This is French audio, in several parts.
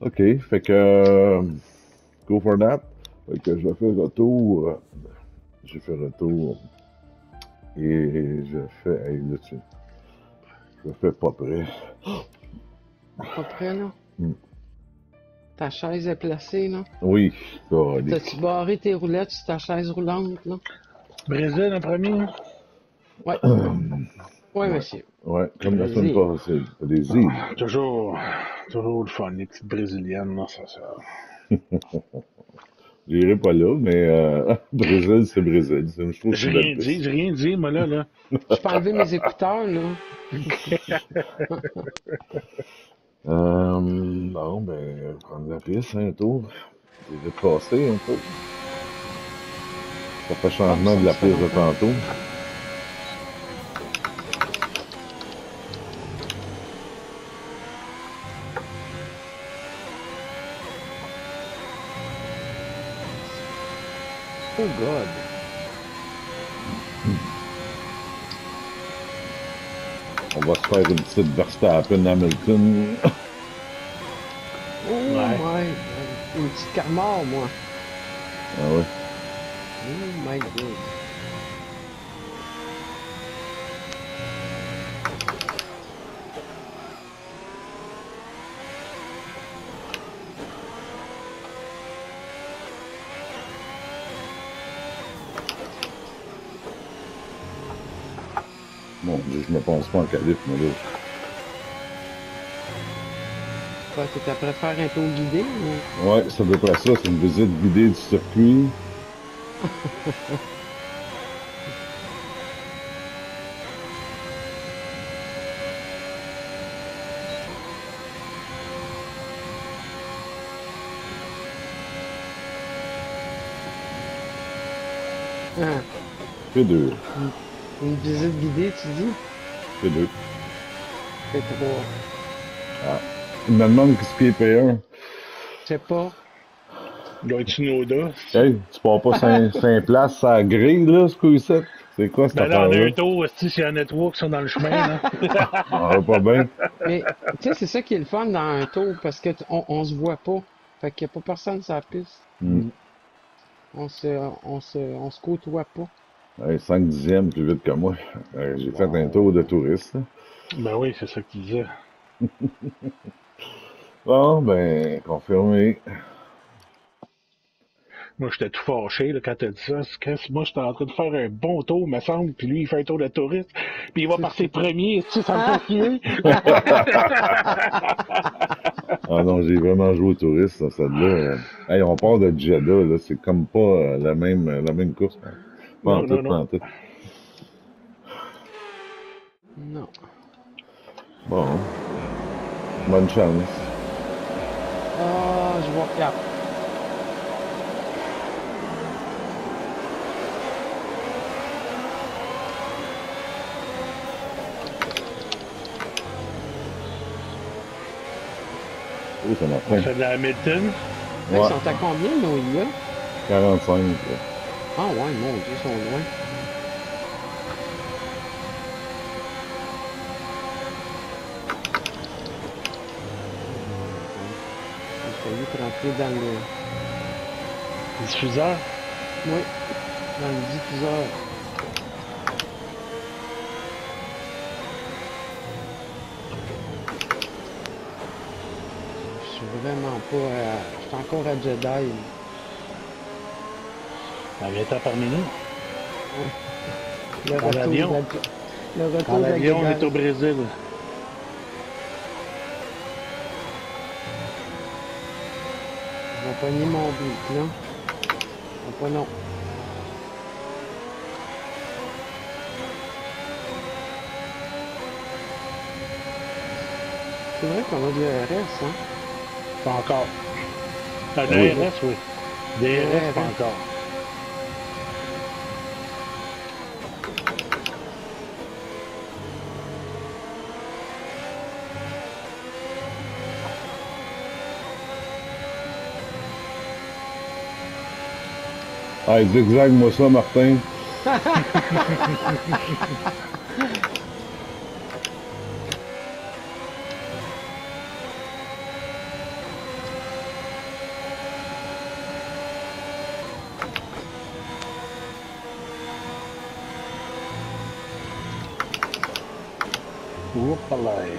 OK, fait que... euh, go for that. Fait que je fais retour. J'ai fait retour. Et je fais... Hey, là, tu... Je fais pas près. Pas prêt, là? Hmm. Ta chaise est placée, là? Oui. T'as-tu barré tes roulettes sur ta chaise roulante, là? Brésil en premier. Ouais. Ouais, monsieur. Ouais, comme la Des semaine passée. Des îles. Toujours, toujours le fun, les petites brésiliennes, là, ça, ça. J'irai pas là, mais euh, Brésil, c'est Brésil. Je trouve J'ai rien dit, j'ai rien dit, moi, là, là. Je peux enlever mes écouteurs, là. Euh, bon, ben, prendre la piste un tour. Vite passé un peu. Ça fait changement de la piste de tantôt. Oh, God. On va se faire une petite Verstappen Hamilton. Oh, Ouais. my. Une petite carmore, moi. Ah ouais. Oh, my God. Bon, je me pense pas en calife, mais là. Toi, t'es après faire un tour guidé, ou... Ouais, c'est à peu près ça. C'est une visite guidée du circuit. Ah, Fait deux. Une visite guidée, tu dis? Fait deux. Fait trois. Il me demande ce qui est P1. Je sais pas. Doit être Tsunoda. Hey, tu pars pas 5 places à grille, là, ce coup-ci? C'est quoi cette Ben là, en affaire-là? un tour, si s'il y en a trois qui sont dans le chemin, là. Ah, va pas bien. Mais, tu sais, c'est ça qui est le fun dans un tour, parce que on, on se voit pas. Fait qu'il y a pas personne sur la piste. Hmm. On se, on se, on se côtoie pas. Hey, 5 dixièmes plus vite que moi. Euh, J'ai fait un tour de touriste. Ben oui, c'est ça que tu disais. Bon, ben, confirmé. Moi, j'étais tout fâché là, quand t'as dit ça. Moi, j'étais en train de faire un bon tour, me semble, puis lui, il fait un tour de touriste, puis il va passer premier, tu sais, ça me fait. Ah non, j'ai vraiment joué au touriste, ça, celle-là. Hey, on part de Jeddah, là. C'est comme pas euh, la même, euh, la même course. Pas Non, tout, non, pas en non. tout. Non. Bon. Bonne chance. Ah, je vois Cap. Oh, ça m'a On fait fait de la Hamilton. Ils Ouais. sont à combien, nos IA? 45. là. Ah ouais, mon Dieu, ils sont loin. J'ai te rentrer dans le... Diffuseur. Oui, dans le diffuseur. Je suis vraiment pas... à- Je suis encore à Jedi. Elle vient parmi nous. Le En retour avion. de la... Le retour En de la avion, on est au Brésil. Je vais pogner mon but, pas non. C'est vrai qu'on a du RS, hein? Pas encore. Ah, Oui. DRS, oui. DRS, pas encore. Ay, zigzag mo sa Mactain. Whoop-a-lay.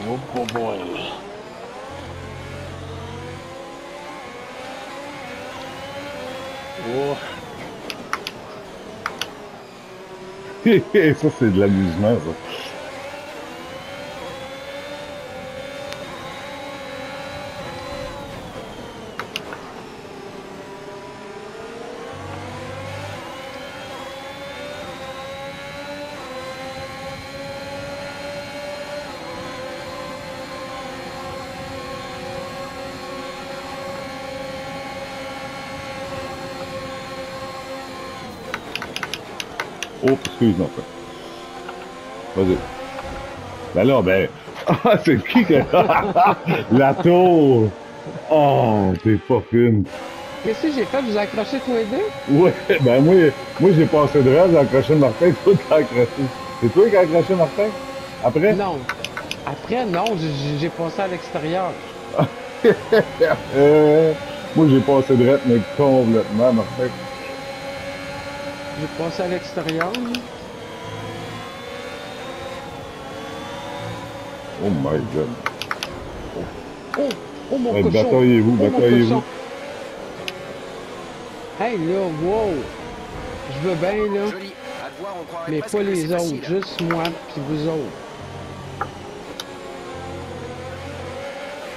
Whoop-a-boy. É. oh ça, c'est de l'amusement, ça. Oh, excuse-moi. Vas-y. Ben là, ben. Ah, c'est qui que. La tour! Oh, t'es pas fine. Qu'est-ce que j'ai fait? Vous accrochez tous les deux? Ouais, ben moi, moi j'ai passé de rêve, j'ai accroché Martin, toi t'as accroché. C'est toi qui as accroché Martin? Après? Non. Après, non, j'ai j'ai passé à l'extérieur. Euh, moi j'ai passé de rêve, mais complètement, Martin. J'ai passé à l'extérieur. Oh my god. Oh! Oh mon Ouais, cochon! bataillez-vous, Oh, bataillez-vous. cochon. Hey là, wow! Je veux bien là, Joli. À te voir, on croirait mais pas que les autres, facile. juste moi puis vous autres.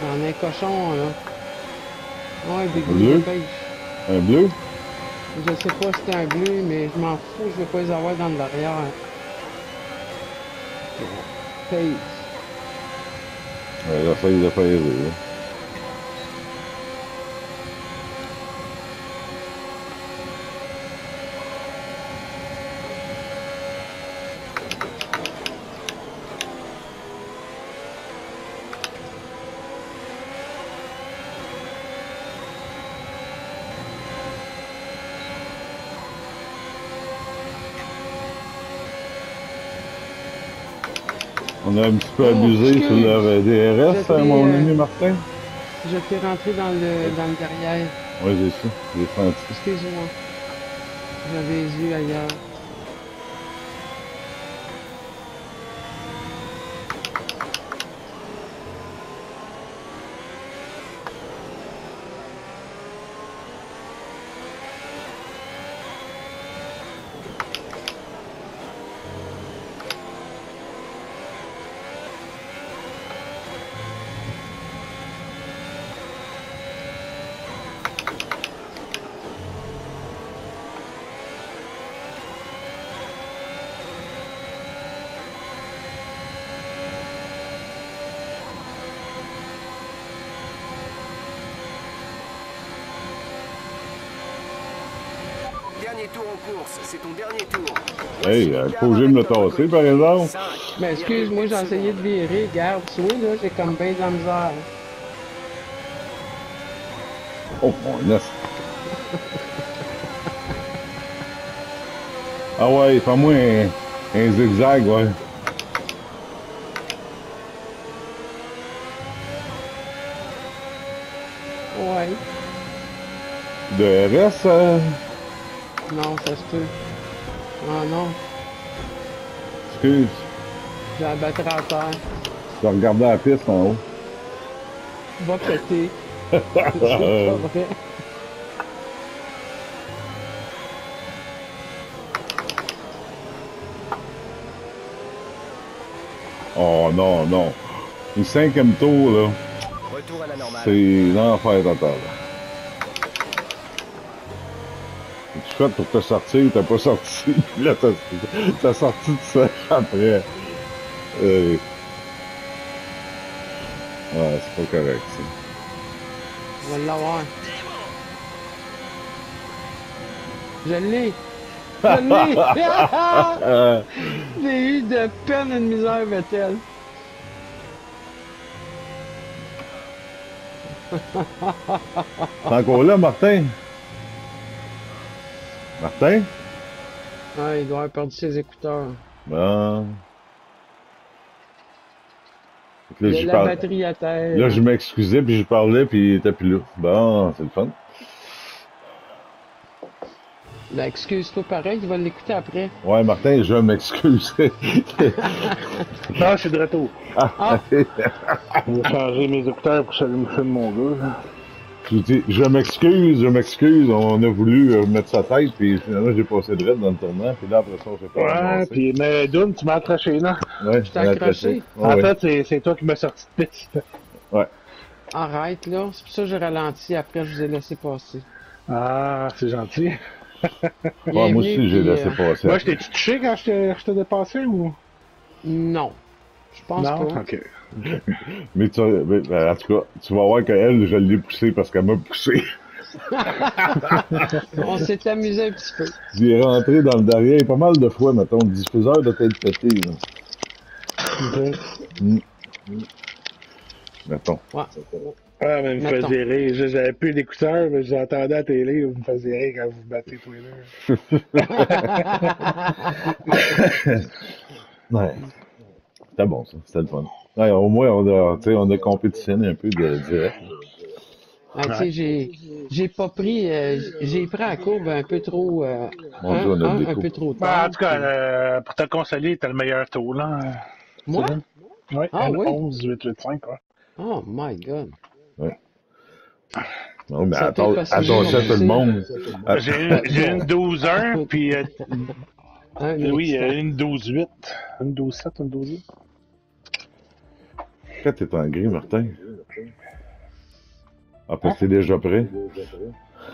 On a un cochon là. Ouais, des Bleu? Un bleu? Je sais pas si c'est un bleu, mais je m'en fous, je vais pas les avoir dans le derrière. Pêche. Ouais, il a failli le faire On a un petit peu Oh, abusé sur leur DRS, hein, mon euh, ami Martin. Je t'ai rentré dans le, dans le derrière. Oui, j'ai su, j'ai senti. Excuse-moi. J'avais les yeux ailleurs. Dernier tour en course, c'est ton dernier tour. Hey, faut que j'aime le tasser, par exemple. Mais excuse-moi, j'ai essayé de virer. Garde, tu vois, là, j'ai comme bien de la misère. Oh, mon os. Ah ouais, fais-moi un, un zigzag, ouais. Ouais. De reste, euh, Non, ça se peut. Ah non, excuse, j'ai la batterie à terre. je regardais la piste en haut. Va péter. C'est pas vrai. Oh non, non. Le cinquième tour, là, Retour à la normale. c'est l'enfer total. Tu fais pour te sortir, t'as pas sorti? Là, t'as t'as sorti de ça après. Euh... Ouais, c'est pas correct, ça. On va l'avoir. Je l'ai. Je l'ai. J'ai eu de peine et de misère, Vettel. T'es encore là, Martin? Martin? Ah, il doit avoir perdu ses écouteurs. Bon. Là, Il a j'y la parle- batterie à terre. là, je m'excusais, puis je parlais, puis il était plus là. Bon, c'est le fun. Ben, excuse-toi pareil, il va l'écouter après. Ouais, Martin, je m'excuse. Non, je suis de retour. Ah. Je vais changer mes écouteurs pour que ça me mon gars. Je m'excuse, je m'excuse. On a voulu euh, mettre sa tête, puis finalement, j'ai passé de dans le tournant, puis là, après ça, on s'est pas Ouais, puis mais Doom, tu m'as accroché, non? Ouais, Je t'ai accroché. en Ouais, ouais. fait, c'est- toi qui m'as sorti de piste. Arrête, là. C'est pour ça que j'ai ralenti. Après, je vous ai laissé passer. Ah, c'est gentil. Ouais, moi aussi, j'ai laissé euh, passer. Moi, je t'ai touché quand je t'ai dépassé ou? Non. Je pense non? pas. Ok. Mais tu, mais, ben, en tout cas, tu vas voir qu'elle, je l'ai poussée parce qu'elle m'a poussé. On s'est amusé un petit peu. J'y ai rentré dans le derrière pas mal de fois, mettons. Le diffuseur de tête pété, là. Ok. Mettons. Ouais. Ah, mais il me Mettons. faisait rire. J'avais plus d'écouteurs, mais j'entendais à la télé, vous me faisiez rire quand vous vous battez tous les deux. Ouais. C'était bon, ça. C'était le fun. Ouais, au moins, on a, on compétitionné un peu de direct. Ah, j'ai, j'ai pas pris, euh, j'ai pris à la courbe un peu trop, euh, Mon un, Dieu, on a un- des un coups. peu trop Ben, tard. en tout cas, euh, pour te consoler, t'as le meilleur taux, là. Moi? Oui, Ah, oui? 11 8 8 5 ouais. Oh my god. Non, mais Ça attends, dire, tout le monde. J'ai une, j'ai une 12-1, puis euh, Un oui, euh, une 12-8. Une 12-7, une 12-8. Pourquoi t'es en gris, Martin? Ah, parce que t'es déjà prêt?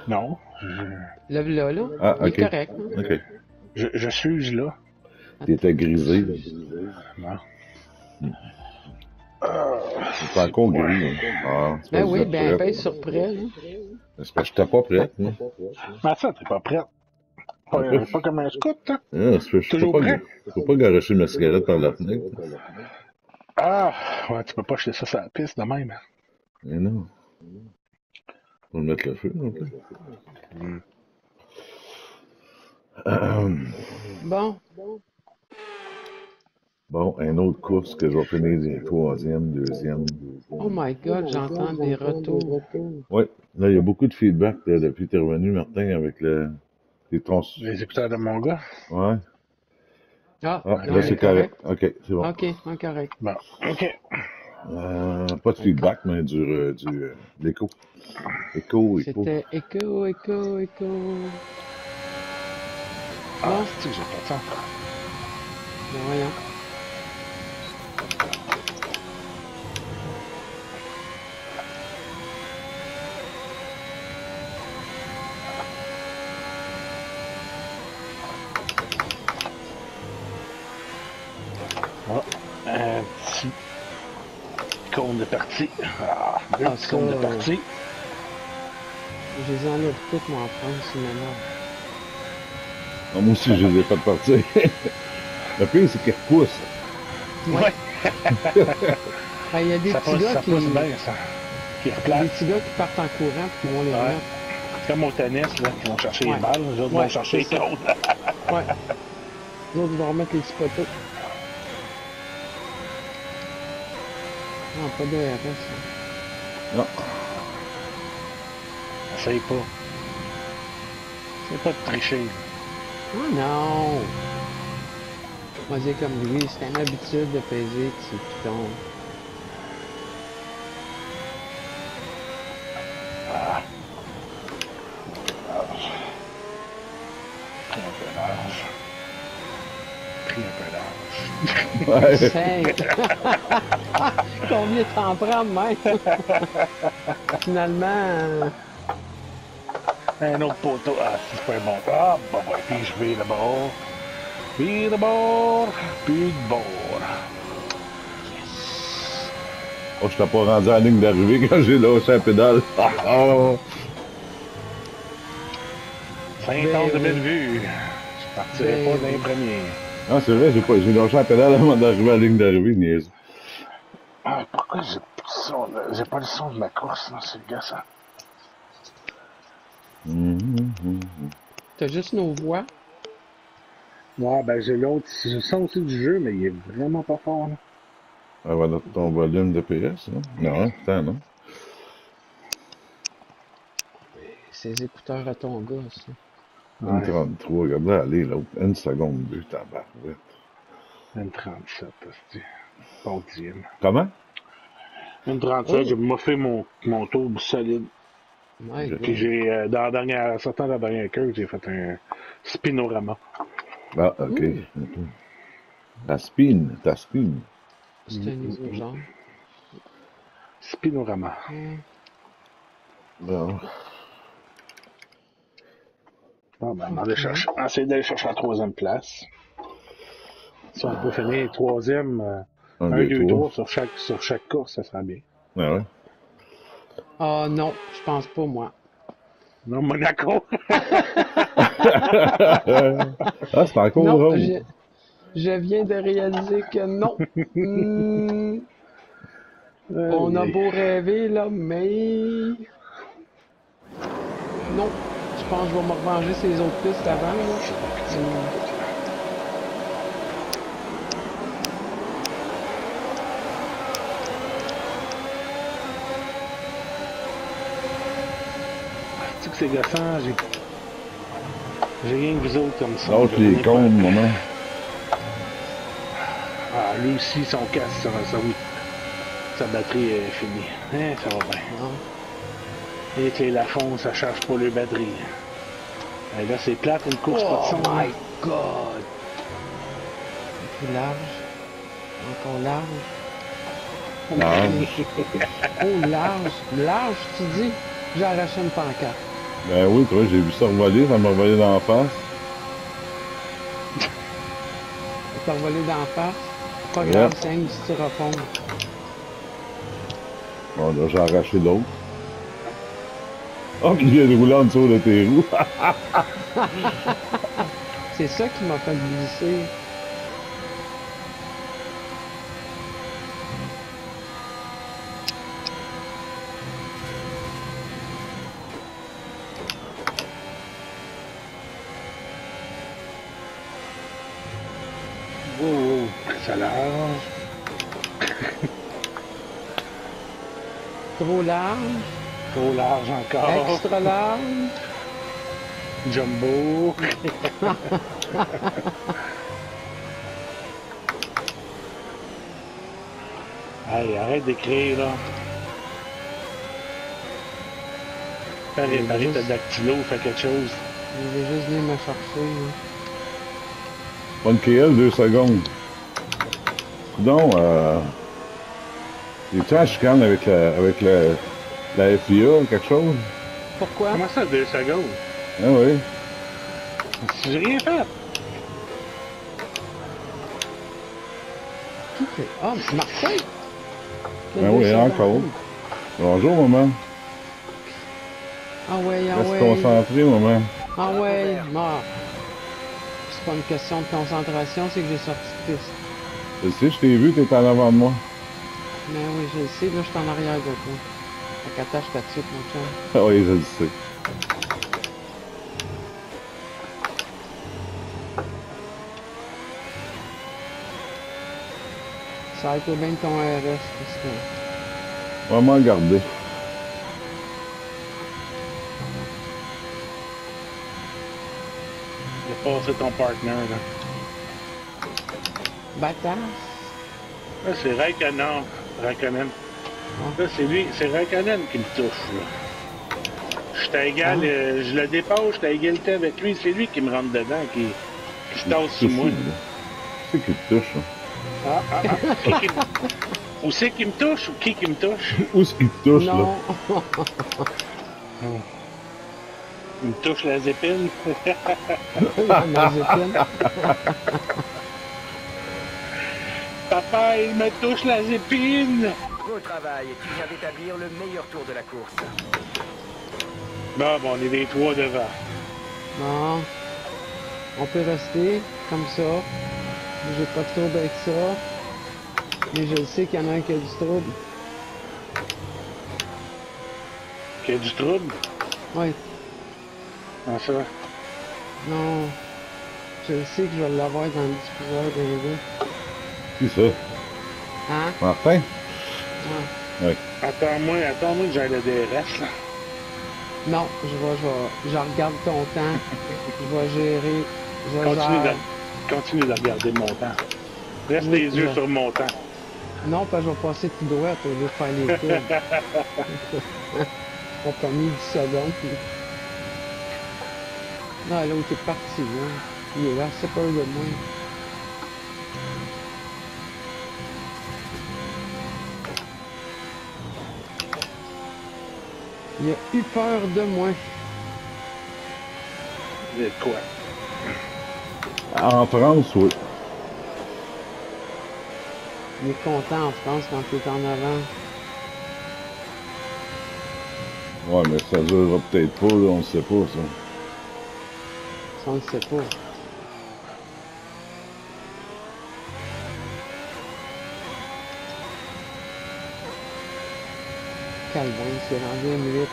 Non, je, Le là, là, Ah, il ok. est correct. hein? Ok. je, je suis là. T'étais grisé. Non. C'est encore gris. hein. Ah, Ben oui, vous ben êtes pèse prête. sur près. là. C'est parce que j'étais pas prête. Hein. Mais ça, t'es pas prête. Pas, pas comme un scout, hein? Ah, je peux Toujours pas, peux pas garocher ma cigarette par la fenêtre. Ah, ouais, tu peux pas jeter ça sur la piste de même. Mais non. On va mettre le feu, non plus. Euh, Bon, Bon, une autre course que je vais finir des troisième, deuxième. oh my god, j'entends des retours. Oui, là, il y a beaucoup de feedback là, depuis que tu es revenu, Martin, avec le, les trans... Les écouteurs de mon gars. Ouais. Ah, Ah, là, c'est correct. OK, c'est bon. Ok, correct. Bon, ok. Euh, pas de feedback, mais du, euh, du, euh, de l'écho. Écho, écho. C'était écho, écho, écho. Ah, tu sais, j'ai pas ça encore. Ben voyons. Un petit cône de partie. Ah, deux Ah, petits ça, cônes de euh, partie. Je les enlève toutes, moi, en France, maintenant. Ah, moi aussi, je les ai fait partir. le pire, c'est qu'elle pousse. Ouais, Ben, il y a des ça petits pousse, gars ça qui. pousse bien, ça. Qui il y a replace. des petits gars qui partent en courant puis qui vont les Ouais. remettre. C'est comme au tennis, là, qui vont chercher Ouais. les balles, les autres Ouais, vont chercher les cônes. Ouais. Les autres vont remettre les petits poteaux. Non, pas de RS. Non. Essaye pas. C'est pas de tricher. Oh non! Moi, c'est comme lui, c'est une habitude de peser sur le piton. Pris un peu d'âge. Pris un peu d'âge. Ouais. Combien t'en prends, même? Finalement, euh, Un autre poteau. Ah, si c'est pas un bon. Ah, bah, bah, puis je vais de bord. Puis de bord. Puis de bord. Oh, je t'ai pas rendu à la ligne d'arrivée quand j'ai lâché la pédale. Ah, ah. 50 Ben, 000 vues. Je partirai Ben, pas d'un premier. Ah, c'est vrai, j'ai pas, j'ai lâché la pédale avant d'arriver à la ligne d'arrivée, niaise. Ah, pourquoi j'ai pas le son de... J'ai pas le son de ma course, c'est le gars, ça. Mhm, mhm. t'as juste nos voix? Ouais, ben j'ai l'autre. J'ai le son aussi du jeu, mais il est vraiment pas fort, là. Ah, voilà ton volume de PS, là. Non, putain, non. Ces écouteurs à ton gars, ça. Ouais. 1,33. Regarde là, allez, l'autre. Une seconde, deux, tabarouette. 1,37, c'est Bon dixième. Comment? 1,37, Oh. j'ai moffé mon, mon tour solide. Puis j'ai, euh, dans la dernière, sortant de la dernière queue, j'ai fait un spinorama. Ah, ok. Ok. Ta spin, ta spin. C'est un nouveau genre. Spinorama. Bon. Bon, ben, on va aller chercher, essayer d'aller chercher la troisième place. Si on peut finir troisième, euh, Un, un, deux, trois sur chaque, sur chaque course, ça sera bien. Ah ouais. Ah non, je pense pas, moi. Non, Monaco. ah, c'est encore Non, drôle. je, je viens de réaliser que non. Hmm, on a beau rêver, là, mais... Non, je pense que je vais me revenger ces autres pistes avant, là. Hmm. Tu sais que c'est gossant, j'ai. J'ai rien que vous autres comme ça. Je les pas. cônes, maman. Ah, lui aussi, son casque, ça, ça, oui. Sa batterie est finie. Hein, ça va bien. Non. Et que les Lafont, ça charge pas le batterie. Et là, c'est plate, une course pas de Oh son. my hein. god! Plus large. Encore large. Non. Oh, large. Large, tu dis? J'ai arraché une pancarte. Ben oui, toi, j'ai vu ça revoler, ça m'a revolé dans la face. T'as envolé d'en face? Pas Yeah. grave, c'est un styrofoam. Bon, là, j'ai arraché l'autre. Oh, qui vient de rouler en dessous de tes roues. C'est ça qui m'a fait glisser. Wow, wow. Ça large. Trop large. Trop large encore. Extra large. Jumbo. Allez, arrête d'écrire, là. Fais réparer ta dactylo, fais quelque chose. Il est juste venu me chercher. là. Bonne KL, deux secondes. Non, euh. Es-tu en chicane avec la, avec la, la FIA, quelque chose? Pourquoi? Comment ça, deux secondes? Ah oui. J'ai rien fait. Qui fait? Ah, Martin! Ben oui, encore. Bonjour, maman. Ah ouais, ah Reste ouais. concentré, maman. Ah ouais, mort. C'est pas une question de concentration, c'est que j'ai sorti de piste. Tu sais, je t'ai vu, t'es en avant de moi. Mais oui, je le sais, là, je suis en arrière de toi. Fait qu'attache ta suite, mon chum. Ah oui, je le sais. Ça a été bien ton RS, Christian. Vraiment garder. Il a passé ton partner, là. Batasse. Là, c'est Raikkonen. Raikkonen. Là, c'est lui, c'est Raikkonen qui me touche, là. Je égal, Ah. euh, je le dépasse, je suis à égalité avec lui. C'est lui qui me rentre dedans, qui, qui se tasse C'est sur moi. C'est qui te touche, hein? Ah, ah, ah. Qui qui me- Ou c'est qui me touche ou qui qui me touche? Où est-ce qu'il te touche, là? non. Il me touche la zépine. La mazépine. Papa, il me touche la zépine! Beau travail, tu viens d'établir le meilleur tour de la course. Bon, bon, on est les trois devant. Non. On peut rester comme ça. J'ai pas de trouble avec ça. Mais je le sais qu'il y en a un qui a du trouble. Qu'il y a du trouble? Oui. Ah, ça? Non. Je le sais que je vais l'avoir dans le diffuseur des deux. Qui ça? Hein? Martin? Ouais. Attends-moi, attends-moi que j'aille le DRS, là. Non, je vais, je vais, je regarde ton temps. je vais gérer. Je Continue gère. de, continue de regarder mon temps. Reste Oui, les yeux sur mon temps. Non, parce que je vais passer tout droit au lieu de faire les tours. On t'a mis 10 secondes. Puis... Non, l'autre est parti. Hein. Il est là, c'est pas de moi. Il a eu peur de moi. De quoi? En France, oui. Il est content en France quand il est en avant. Ouais, mais ça durera peut-être pas, là, on ne sait pas, ça. Ça, on ne sait pas. Calvin, c'est rendu une 8.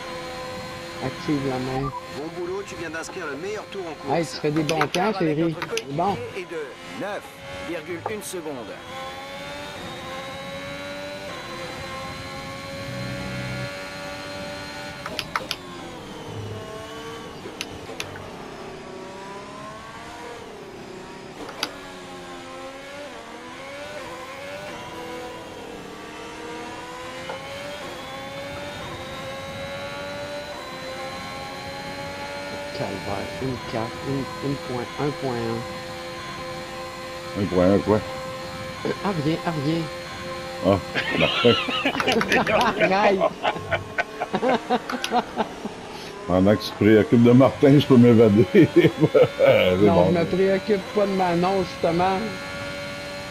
Active la main. Bon boulot, tu viens d'inscrire le meilleur tour en course. Hey, tu fais des bons temps, coéquipier Bon. est de 9,1 secondes. Une 4, une, une point, un point un. Un point un, quoi? Ah, viens, ah. Ah, Martin. Arrête! Pendant que tu te préoccupes de Martin, je peux m'évader. Non, bon. je me préoccupe pas de ma non, justement.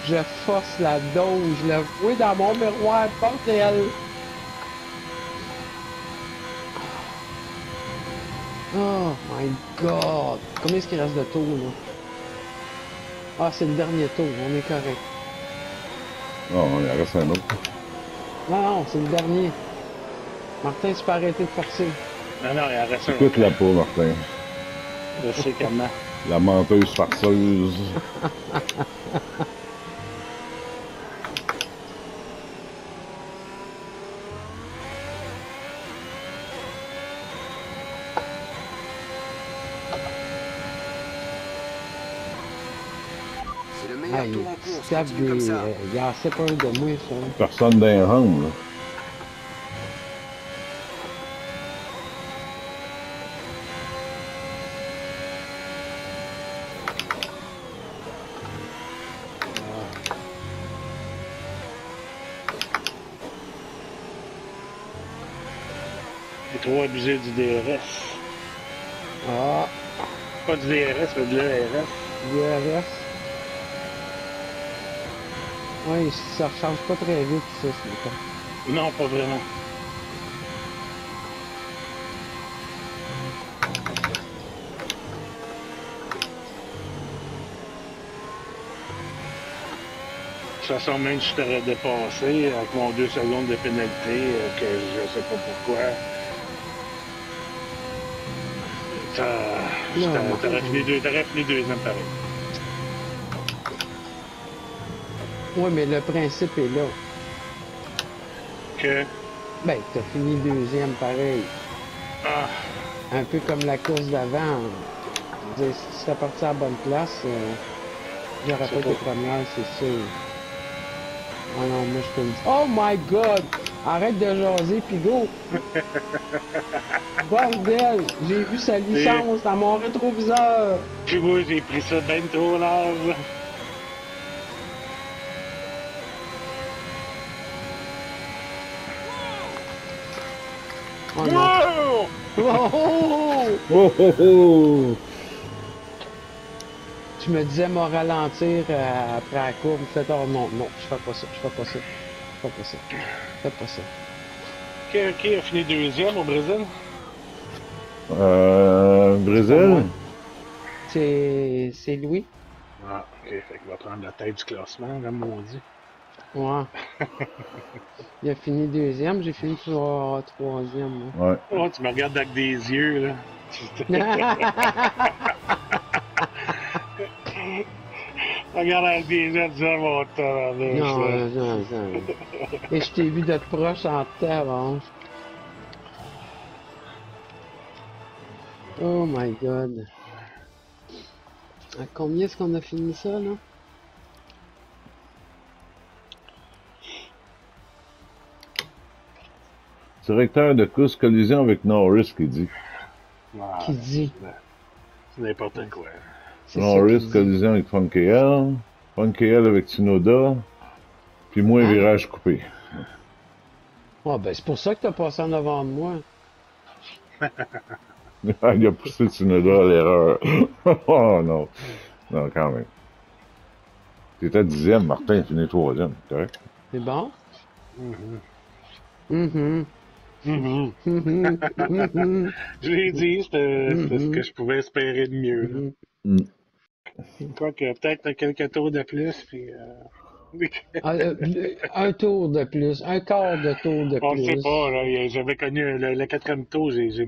Je force la dose, je le vois dans mon miroir, bordel! Oh my god! Combien est-ce qu'il reste de tours, là? Ah, c'est le dernier tour, on est correct. Non, il en reste un autre. Non, non, c'est le dernier. Martin, tu peux arrêter de forcer. Non, non, il en reste un. Écoute-la pas, Martin. Je sais comment. La menteuse farceuse. C'est le meilleur Des... euh, Il y a assez peur de moi, ça. Personne d'un rang, là. Trop abusé du DRS. Ah, Pas du DRS, mais de l'ERS. DRS. Ouais, ça recharge pas très vite, ça, c'est. Non, pas vraiment. De toute façon, même si je t'aurais dépassé avec mon 2 secondes de pénalité, euh, que je sais pas pourquoi, t'aurais fini, deux- t'aurais fini deuxième pareil. Ouais, mais le principe est là. Que, Ben, t'as fini deuxième pareil. ah, Un peu comme la course d'avant. Si t'as parti à la bonne place, euh, j'aurais pas été première, c'est sûr. Ah non, moi je te le dis. Oh my god! Arrête de jaser pis go! Bordel! J'ai vu sa licence dans mon rétroviseur! puis moi, j'ai pris ça ben trop large. Oh non! Wow! Oh, oh, oh! Oh, oh, oh! Tu me disais me ralentir euh, après la courbe. Fais oh non, non, je fais pas ça, je fais pas ça. Je fais pas ça. Fais pas ça. Qui, qui a fini deuxième au Brésil? Euh, Brésil? C'est. C'est Louis? Ah, ok, fait qu'il va prendre la tête du classement, le maudit. Ouais. Il a fini deuxième, j'ai fini trois- troisième. moi. Ouais. Oh, tu me regardes avec des yeux, là. Regarde avec des yeux, tu mon temps, non, euh, non, non. Et je t'ai vu d'être proche en terre, hein. Oh my god. À combien est-ce qu'on a fini ça, là? Directeur de course collision avec Norris qui dit. Ah, Qui dit? C'est n'importe quoi. Norris collision avec Funkel. Funkel avec Tsunoda. Puis moi, Hein? virage coupé. Ah, ben c'est pour ça que t'as passé en avant de moi. Il a poussé Tsunoda à l'erreur. oh non. Non, quand même. T'étais dixième, Martin, fini troisième, correct? C'est bon? Mhm. Mhm. Mhm. Mhm. Mhm. Je l'ai dit, c'était ce que je pouvais espérer de mieux. Mhm. Mm. Quoique, peut-être quelques tours de plus, puis... Euh... Euh, un tour de plus, un quart de tour de On ne sait plus. pas. J'avais connu le, le quatrième tour, j'ai j'ai